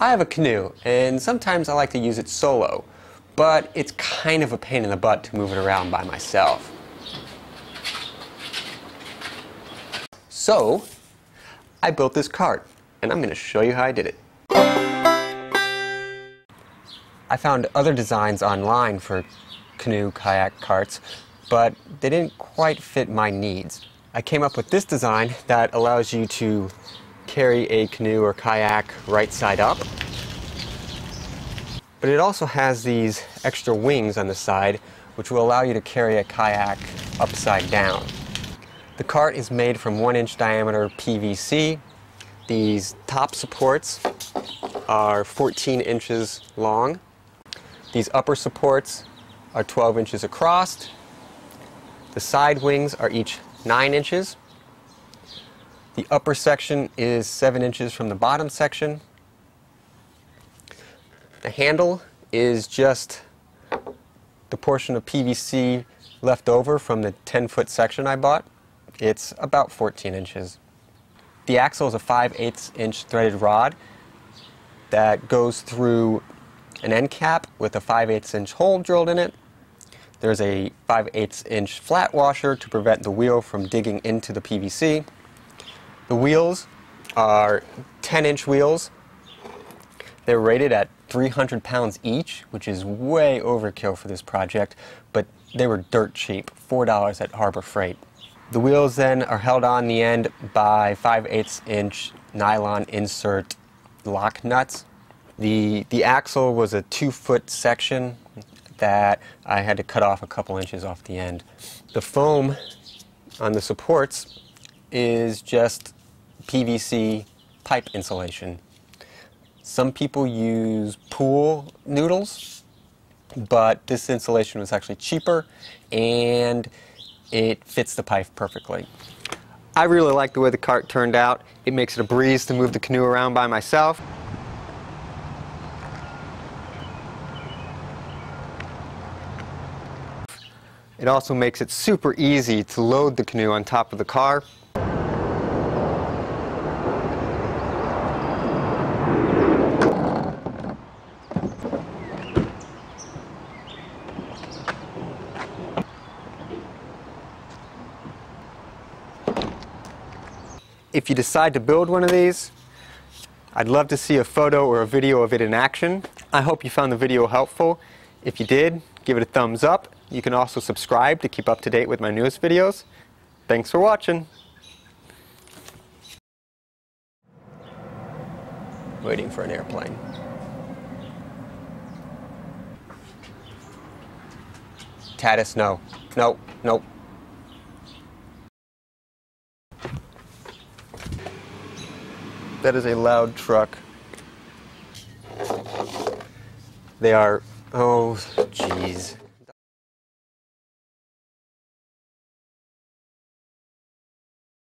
I have a canoe, and sometimes I like to use it solo, but it's kind of a pain in the butt to move it around by myself. So, I built this cart, and I'm going to show you how I did it. I found other designs online for canoe kayak carts, but they didn't quite fit my needs. I came up with this design that allows you to carry a canoe or kayak right side up. But it also has these extra wings on the side which will allow you to carry a kayak upside down. The cart is made from 1 inch diameter PVC. These top supports are 14 inches long. These upper supports are 12 inches across. The side wings are each 9 inches. The upper section is 7 inches from the bottom section. The handle is just the portion of PVC left over from the 10 foot section I bought. It's about 14 inches. The axle is a 5 8 inch threaded rod that goes through an end cap with a 5 8 inch hole drilled in it. There's a 5 8 inch flat washer to prevent the wheel from digging into the PVC. The wheels are 10 inch wheels. They're rated at 300 pounds each, which is way overkill for this project, but they were dirt cheap, $4 at Harbor Freight. The wheels then are held on the end by 5 8 inch nylon insert lock nuts. The, the axle was a two foot section that I had to cut off a couple inches off the end. The foam on the supports is just PVC pipe insulation. Some people use pool noodles, but this insulation was actually cheaper and it fits the pipe perfectly. I really like the way the cart turned out. It makes it a breeze to move the canoe around by myself. It also makes it super easy to load the canoe on top of the car. If you decide to build one of these, I'd love to see a photo or a video of it in action. I hope you found the video helpful. If you did, give it a thumbs up. You can also subscribe to keep up to date with my newest videos. Thanks for watching. Waiting for an airplane. Tatus, no. No, no. That is a loud truck. They are, oh, jeez.